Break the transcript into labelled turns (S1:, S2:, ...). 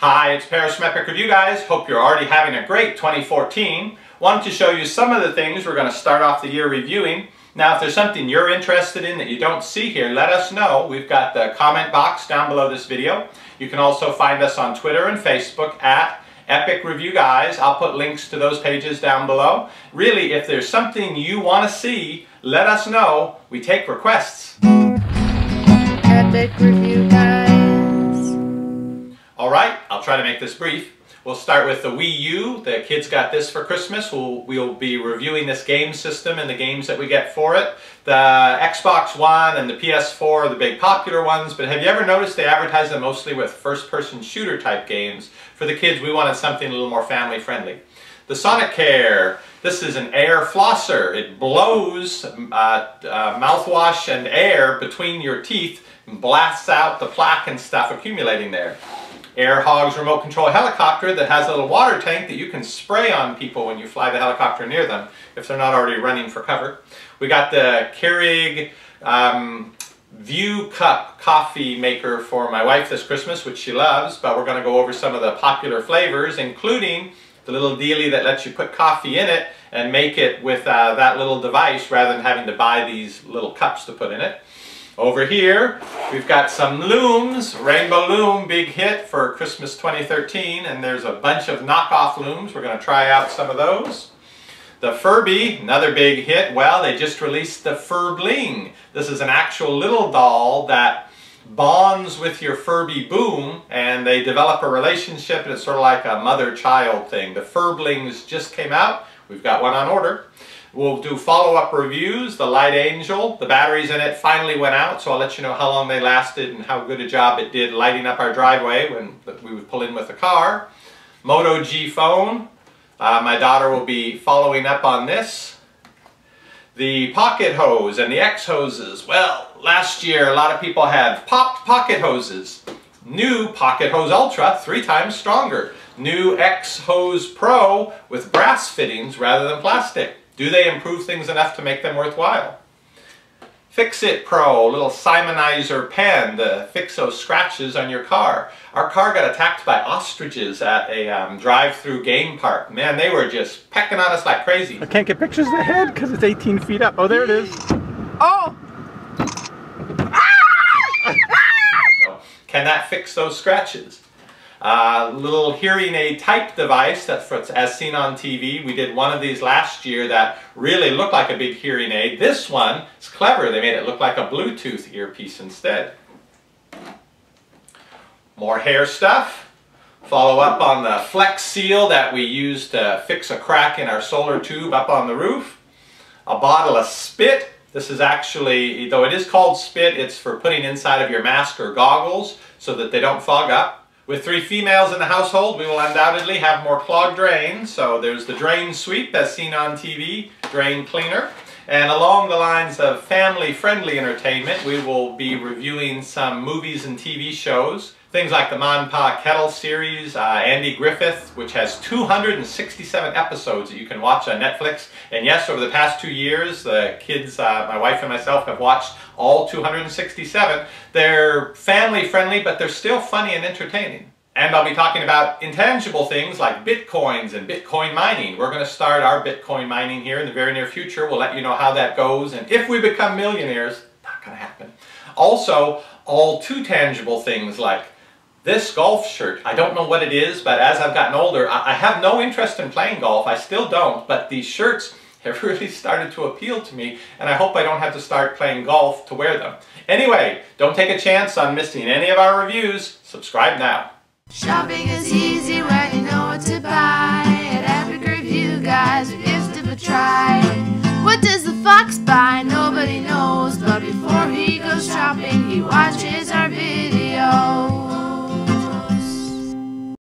S1: Hi, it's Paris from Epic Review Guys. Hope you're already having a great 2014. Wanted to show you some of the things we're going to start off the year reviewing. Now, if there's something you're interested in that you don't see here, let us know. We've got the comment box down below this video. You can also find us on Twitter and Facebook at Epic Review Guys. I'll put links to those pages down below. Really, if there's something you want to see, let us know. We take requests.
S2: Epic Review
S1: I'll try to make this brief. We'll start with the Wii U. The kids got this for Christmas. We'll, we'll be reviewing this game system and the games that we get for it. The Xbox One and the PS4 are the big popular ones, but have you ever noticed they advertise them mostly with first-person shooter type games? For the kids, we wanted something a little more family-friendly. The Sonicare. This is an air flosser. It blows uh, uh, mouthwash and air between your teeth and blasts out the plaque and stuff accumulating there. Air Hogs remote control helicopter that has a little water tank that you can spray on people when you fly the helicopter near them if they're not already running for cover. We got the Keurig um, Vue Cup coffee maker for my wife this Christmas, which she loves, but we're going to go over some of the popular flavors, including the little dealie that lets you put coffee in it and make it with uh, that little device rather than having to buy these little cups to put in it. Over here, we've got some looms. Rainbow Loom, big hit for Christmas 2013, and there's a bunch of knockoff looms. We're going to try out some of those. The Furby, another big hit. Well, they just released the Furbling. This is an actual little doll that bonds with your Furby Boom, and they develop a relationship, and it's sort of like a mother-child thing. The Furblings just came out. We've got one on order. We'll do follow-up reviews. The Light Angel, the batteries in it finally went out, so I'll let you know how long they lasted and how good a job it did lighting up our driveway when we would pull in with the car. Moto G phone. Uh, my daughter will be following up on this. The pocket hose and the X hoses. Well, last year a lot of people had popped pocket hoses. New Pocket Hose Ultra, three times stronger. New X Hose Pro with brass fittings rather than plastic. Do they improve things enough to make them worthwhile? Fix-It Pro, little Simonizer pen to fix those scratches on your car. Our car got attacked by ostriches at a um, drive-through game park. Man, they were just pecking on us like crazy.
S3: I can't get pictures of the head because it's 18 feet up. Oh, there it is.
S2: Oh!
S1: so, can that fix those scratches? Little hearing aid type device that's as seen on TV. We did one of these last year that really looked like a big hearing aid. This one is clever. They made it look like a Bluetooth earpiece instead. More hair stuff. Follow up on the Flex Seal that we used to fix a crack in our solar tube up on the roof. A bottle of spit. This is actually, though it is called spit, it's for putting inside of your mask or goggles so that they don't fog up. With three females in the household, we will undoubtedly have more clogged drains. So there's the drain sweep as seen on TV, drain cleaner. And along the lines of family-friendly entertainment, we will be reviewing some movies and TV shows Things like the and Pa Kettle series, uh, Andy Griffith, which has 267 episodes that you can watch on Netflix. And yes, over the past two years, the kids, uh, my wife and myself have watched all 267. They're family friendly, but they're still funny and entertaining. And I'll be talking about intangible things like Bitcoins and Bitcoin mining. We're going to start our Bitcoin mining here in the very near future. We'll let you know how that goes. And if we become millionaires, not going to happen. Also, all too tangible things like this golf shirt, I don't know what it is, but as I've gotten older, I have no interest in playing golf. I still don't, but these shirts have really started to appeal to me, and I hope I don't have to start playing golf to wear them. Anyway, don't take a chance on missing any of our reviews. Subscribe now.
S2: Shopping is easy when you know what to buy. At Epic Review, guys, we give it a try. What does the fox buy? Nobody knows. But before he goes shopping, he watches our